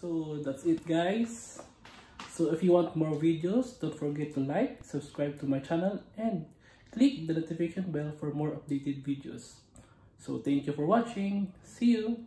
So that's it guys. So if you want more videos, don't forget to like, subscribe to my channel, and click the notification bell for more updated videos. So thank you for watching. See you!